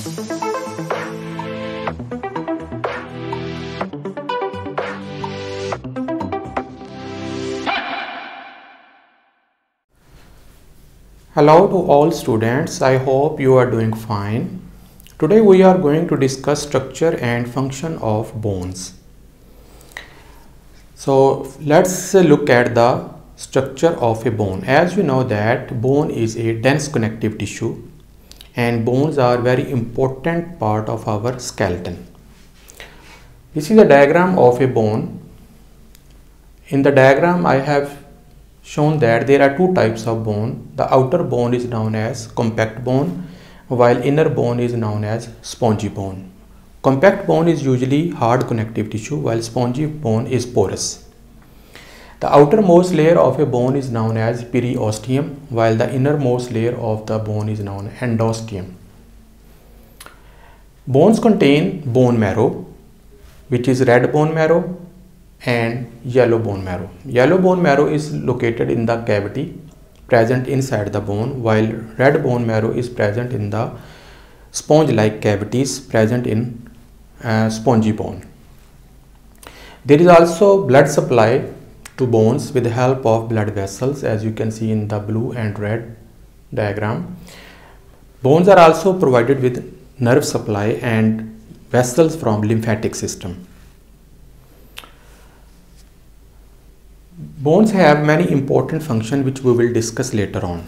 Hello to all students, I hope you are doing fine. Today we are going to discuss structure and function of bones. So let's look at the structure of a bone. As you know that bone is a dense connective tissue and bones are very important part of our skeleton. This is a diagram of a bone. In the diagram I have shown that there are two types of bone. The outer bone is known as compact bone while inner bone is known as spongy bone. Compact bone is usually hard connective tissue while spongy bone is porous. The outermost layer of a bone is known as periosteum while the innermost layer of the bone is known as endosteum. Bones contain bone marrow which is red bone marrow and yellow bone marrow. Yellow bone marrow is located in the cavity present inside the bone while red bone marrow is present in the sponge like cavities present in uh, spongy bone. There is also blood supply to bones with the help of blood vessels as you can see in the blue and red diagram. Bones are also provided with nerve supply and vessels from lymphatic system. Bones have many important functions which we will discuss later on.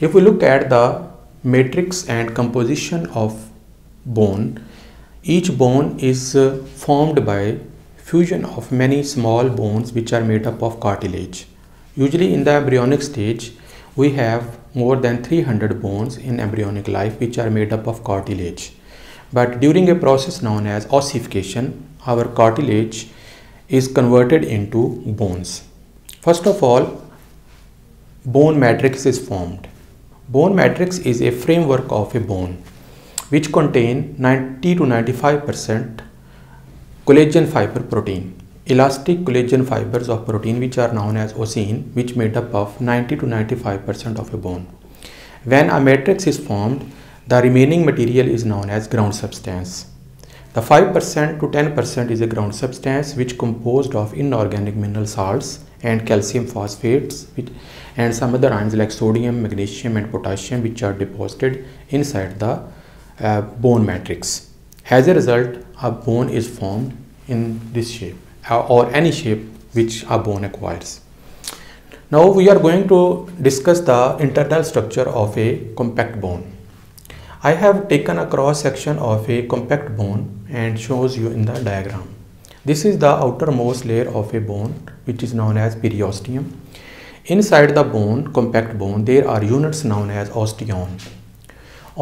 If we look at the matrix and composition of bone, each bone is uh, formed by fusion of many small bones which are made up of cartilage. Usually in the embryonic stage, we have more than 300 bones in embryonic life which are made up of cartilage. But during a process known as ossification, our cartilage is converted into bones. First of all, bone matrix is formed. Bone matrix is a framework of a bone which contain 90 to 95% collagen fiber protein. Elastic collagen fibers of protein which are known as ossein which made up of 90 to 95% of a bone. When a matrix is formed, the remaining material is known as ground substance. The 5% to 10% is a ground substance which composed of inorganic mineral salts and calcium phosphates and some other ions like sodium, magnesium and potassium which are deposited inside the uh, bone matrix. As a result, a bone is formed in this shape or any shape which a bone acquires. Now we are going to discuss the internal structure of a compact bone. I have taken a cross section of a compact bone and shows you in the diagram. This is the outermost layer of a bone which is known as periosteum. Inside the bone, compact bone, there are units known as osteon.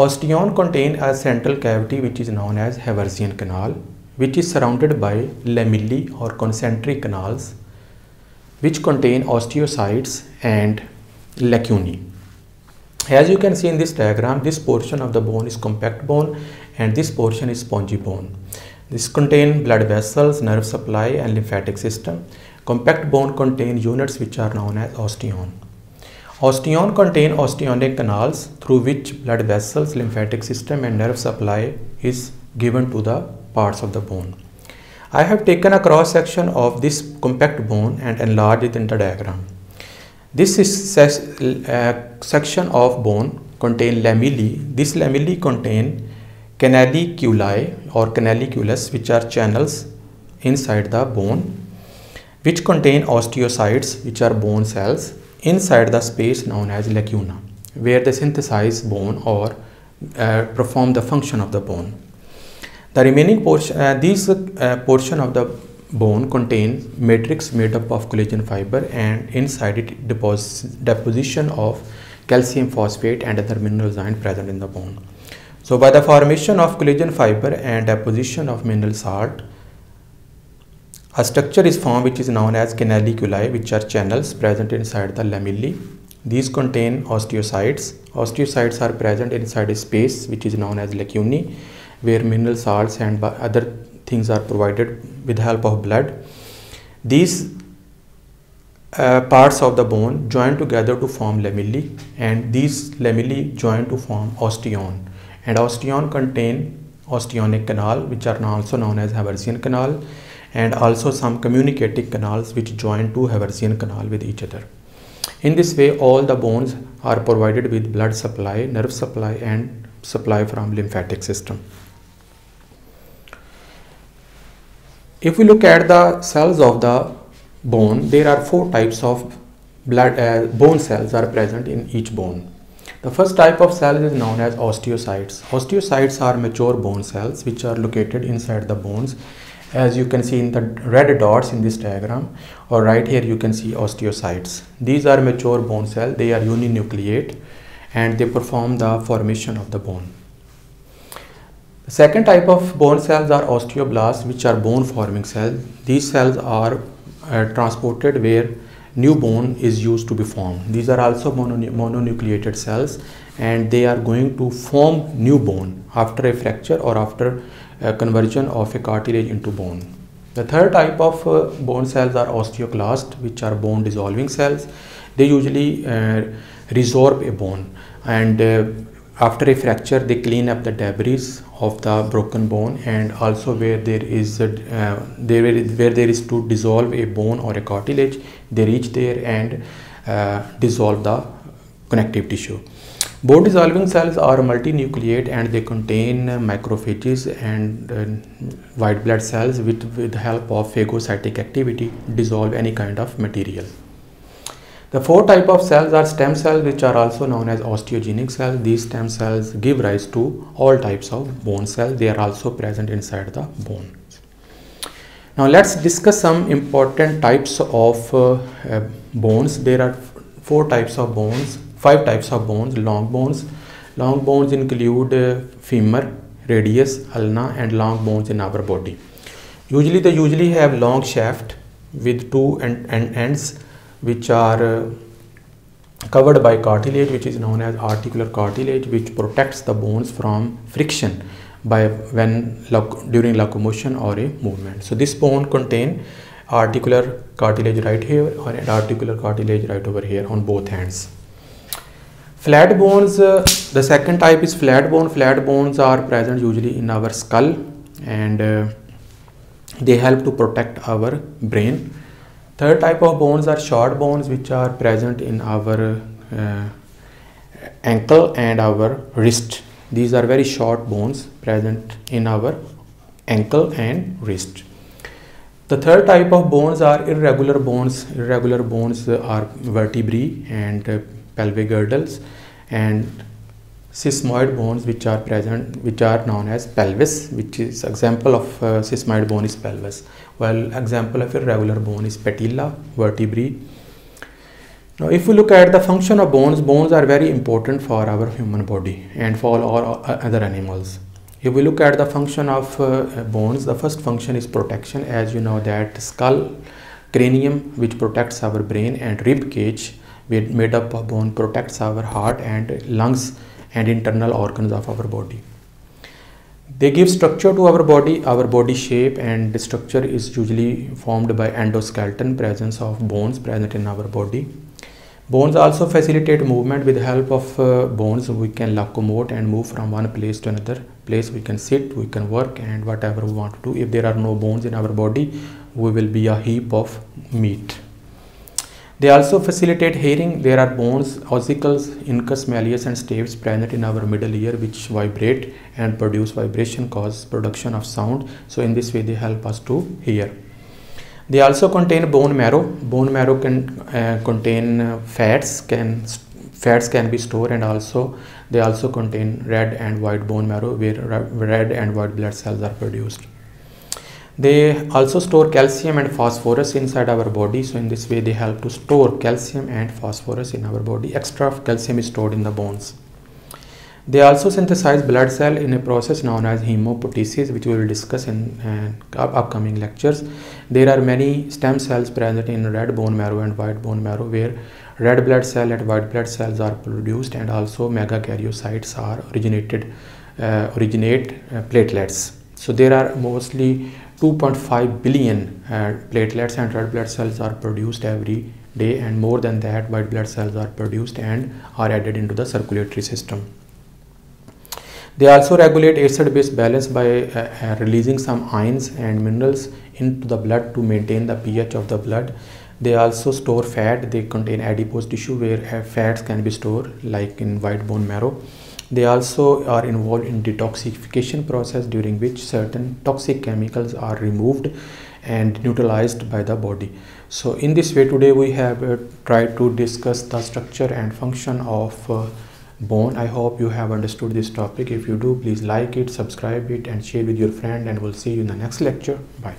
Osteon contain a central cavity which is known as Haversian canal which is surrounded by lamellae or concentric canals which contain osteocytes and lacunae. As you can see in this diagram, this portion of the bone is compact bone and this portion is spongy bone. This contain blood vessels, nerve supply and lymphatic system. Compact bone contain units which are known as osteon. Osteon contain osteonic canals through which blood vessels, lymphatic system and nerve supply is given to the parts of the bone. I have taken a cross section of this compact bone and enlarged it in the diagram. This is uh, section of bone contain lamellae. This lamellae contain canaliculi or canaliculus which are channels inside the bone which contain osteocytes which are bone cells inside the space known as lacuna where they synthesize bone or uh, perform the function of the bone. The remaining portion, uh, these uh, portion of the bone contains matrix made up of collagen fiber and inside it deposition of calcium phosphate and other minerals ion present in the bone. So by the formation of collagen fiber and deposition of mineral salt, a structure is formed which is known as canaliculi which are channels present inside the lamellae. These contain osteocytes. Osteocytes are present inside a space which is known as lacunae where mineral salts and other things are provided with the help of blood. These uh, parts of the bone join together to form lamellae and these lamellae join to form osteon and osteon contain osteonic canal which are also known as Haversian canal and also some communicating canals which join two Haversian canal with each other. In this way all the bones are provided with blood supply, nerve supply and supply from lymphatic system. If we look at the cells of the bone, there are four types of blood uh, bone cells are present in each bone. The first type of cell is known as osteocytes. Osteocytes are mature bone cells which are located inside the bones as you can see in the red dots in this diagram or right here you can see osteocytes. These are mature bone cells, they are uninucleate and they perform the formation of the bone. The second type of bone cells are osteoblasts which are bone forming cells. These cells are uh, transported where new bone is used to be formed. These are also mononucleated cells and they are going to form new bone after a fracture or after a conversion of a cartilage into bone. The third type of uh, bone cells are osteoclasts which are bone dissolving cells. They usually uh, resorb a bone and uh, after a fracture they clean up the debris of the broken bone and also where there is a, uh, there where there is to dissolve a bone or a cartilage they reach there and uh, dissolve the connective tissue bone dissolving cells are multinucleate and they contain macrophages and uh, white blood cells with with the help of phagocytic activity dissolve any kind of material the four type of cells are stem cells which are also known as osteogenic cells. These stem cells give rise to all types of bone cells. They are also present inside the bone. Now let's discuss some important types of uh, uh, bones. There are four types of bones, five types of bones, long bones. Long bones include uh, femur, radius, ulna and long bones in our body. Usually they usually have long shaft with two end, end ends which are uh, covered by cartilage which is known as articular cartilage which protects the bones from friction by when during locomotion or a movement so this bone contain articular cartilage right here or articular cartilage right over here on both hands flat bones uh, the second type is flat bone flat bones are present usually in our skull and uh, they help to protect our brain Third type of bones are short bones which are present in our uh, ankle and our wrist. These are very short bones present in our ankle and wrist. The third type of bones are irregular bones. Irregular bones are vertebrae and uh, pelvic girdles and sesamoid bones which are present which are known as pelvis which is example of uh, sesamoid bone is pelvis. While example of irregular bone is patella vertebrae. Now if we look at the function of bones bones are very important for our human body and for all other animals. If we look at the function of uh, bones the first function is protection. As you know that skull cranium which protects our brain and rib cage made up of bone protects our heart and lungs and internal organs of our body. They give structure to our body, our body shape and structure is usually formed by endoskeleton presence of bones present in our body. Bones also facilitate movement with the help of uh, bones we can locomote and move from one place to another place we can sit we can work and whatever we want to do if there are no bones in our body we will be a heap of meat they also facilitate hearing. There are bones, ossicles, incus malleus and stapes present in our middle ear which vibrate and produce vibration cause production of sound. So in this way they help us to hear. They also contain bone marrow. Bone marrow can uh, contain uh, fats, can fats can be stored and also they also contain red and white bone marrow where red and white blood cells are produced. They also store calcium and phosphorus inside our body. So in this way they help to store calcium and phosphorus in our body. Extra calcium is stored in the bones. They also synthesize blood cell in a process known as hemopoiesis which we will discuss in uh, upcoming lectures. There are many stem cells present in red bone marrow and white bone marrow where red blood cell and white blood cells are produced and also megakaryocytes are originated uh, originate uh, platelets. So there are mostly 2.5 billion uh, platelets and red blood cells are produced every day and more than that white blood cells are produced and are added into the circulatory system. they also regulate acid base balance by uh, uh, releasing some ions and minerals into the blood to maintain the pH of the blood. They also store fat. They contain adipose tissue where uh, fats can be stored like in white bone marrow they also are involved in detoxification process during which certain toxic chemicals are removed and neutralized by the body. So in this way today we have uh, tried to discuss the structure and function of uh, bone. I hope you have understood this topic. If you do please like it subscribe it and share with your friend and we'll see you in the next lecture. Bye